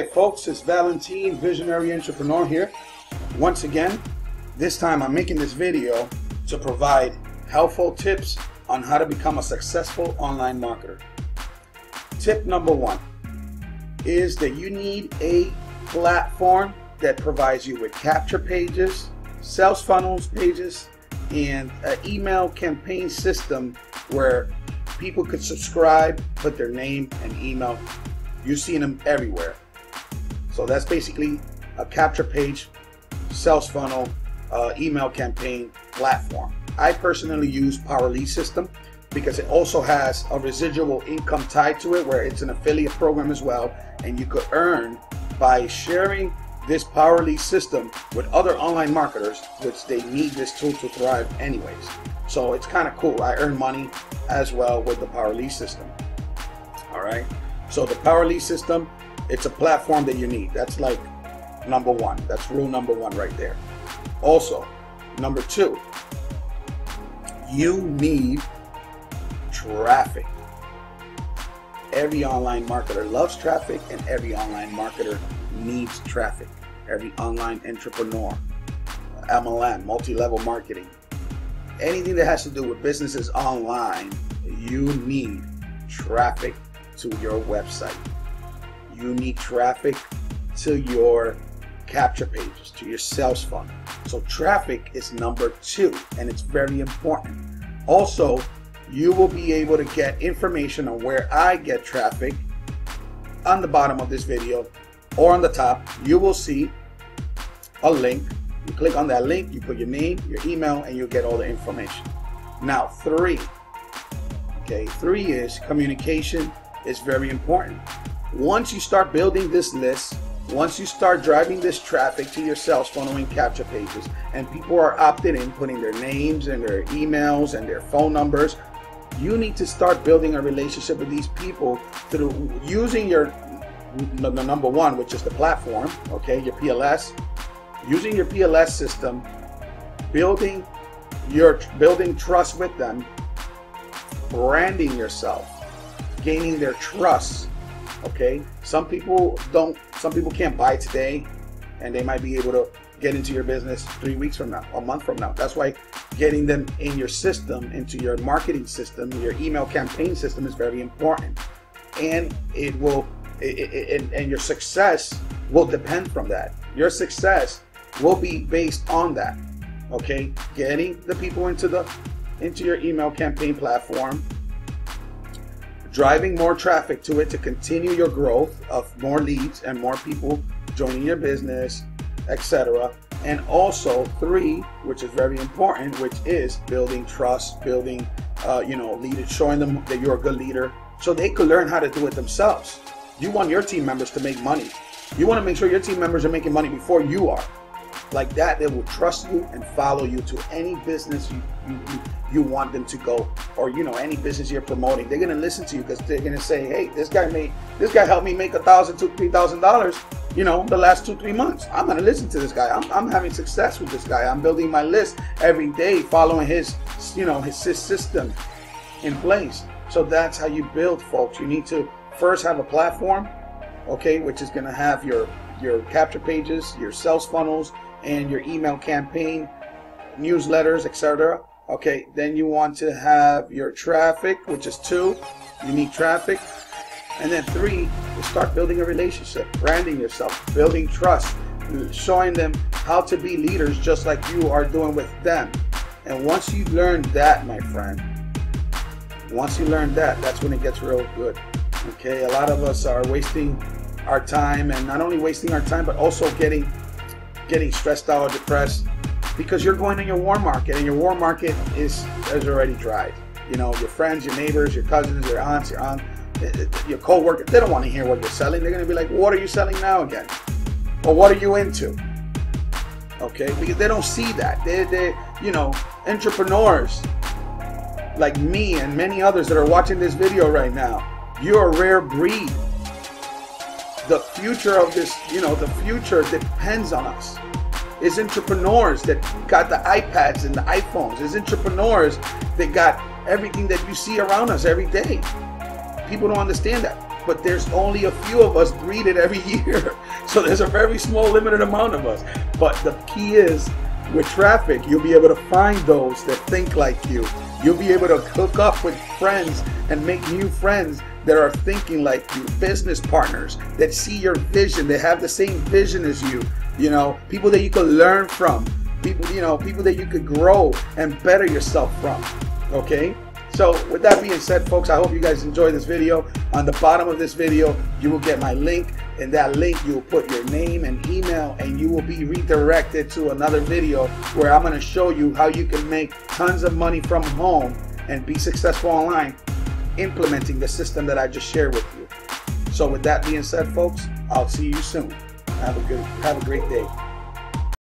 folks, it's Valentin, Visionary Entrepreneur here. Once again, this time I'm making this video to provide helpful tips on how to become a successful online marketer. Tip number one is that you need a platform that provides you with capture pages, sales funnels pages, and an email campaign system where people could subscribe, put their name and email. You're seeing them everywhere. So that's basically a capture page, sales funnel, uh, email campaign platform. I personally use Power Lead System because it also has a residual income tied to it where it's an affiliate program as well and you could earn by sharing this Power Lead system with other online marketers which they need this tool to thrive anyways. So it's kind of cool. I earn money as well with the Power Lead system. All right. So the Power Lead system it's a platform that you need. That's like number one. That's rule number one right there. Also, number two, you need traffic. Every online marketer loves traffic and every online marketer needs traffic. Every online entrepreneur, MLM, multi-level marketing, anything that has to do with businesses online, you need traffic to your website you need traffic to your capture pages, to your sales funnel. So traffic is number two, and it's very important. Also, you will be able to get information on where I get traffic on the bottom of this video or on the top. You will see a link. You click on that link, you put your name, your email, and you'll get all the information. Now, three. Okay, three is communication is very important. Once you start building this list, once you start driving this traffic to your sales funnel and capture pages, and people are opting in, putting their names and their emails and their phone numbers, you need to start building a relationship with these people through using your the number one, which is the platform, okay, your PLS, using your PLS system, building your building trust with them, branding yourself, gaining their trust, Okay, some people don't. Some people can't buy today, and they might be able to get into your business three weeks from now, a month from now. That's why getting them in your system, into your marketing system, your email campaign system is very important, and it will. It, it, and your success will depend from that. Your success will be based on that. Okay, getting the people into the into your email campaign platform driving more traffic to it to continue your growth of more leads and more people joining your business, etc. And also three, which is very important, which is building trust, building, uh, you know, leaders, showing them that you're a good leader, so they could learn how to do it themselves. You want your team members to make money. You want to make sure your team members are making money before you are like that, they will trust you and follow you to any business you, you, you, want them to go, or you know any business you're promoting. They're gonna listen to you because they're gonna say, "Hey, this guy made this guy helped me make a thousand to three thousand dollars, You know, the last two, three months. I'm gonna listen to this guy. I'm, I'm having success with this guy. I'm building my list every day, following his, you know, his system in place. So that's how you build, folks. You need to first have a platform, okay, which is gonna have your your capture pages, your sales funnels, and your email campaign, newsletters, etc. Okay, then you want to have your traffic, which is two, You need traffic. And then three, you start building a relationship, branding yourself, building trust, showing them how to be leaders just like you are doing with them. And once you learn that, my friend, once you learn that, that's when it gets real good. Okay, a lot of us are wasting our time and not only wasting our time, but also getting getting stressed out or depressed because you're going in your warm market and your warm market is, is already dried. You know, your friends, your neighbors, your cousins, your aunts, your aunt, eh, eh, your co-workers, they don't want to hear what you're selling. They're going to be like, what are you selling now again? Or what are you into? Okay, because they don't see that. They, they, you know, entrepreneurs like me and many others that are watching this video right now, you're a rare breed the future of this, you know, the future depends on us. Is entrepreneurs that got the iPads and the iPhones. Is entrepreneurs that got everything that you see around us every day. People don't understand that. but there's only a few of us breed it every year. So there's a very small limited amount of us. But the key is with traffic, you'll be able to find those that think like you. You'll be able to hook up with friends and make new friends that are thinking like you, business partners that see your vision, that have the same vision as you, you know, people that you can learn from, people, you know, people that you could grow and better yourself from. Okay? So with that being said, folks, I hope you guys enjoyed this video. On the bottom of this video, you will get my link. In that link, you will put your name and email, and you will be redirected to another video where I'm going to show you how you can make tons of money from home and be successful online implementing the system that I just shared with you. So with that being said, folks, I'll see you soon. Have a good, have a great day.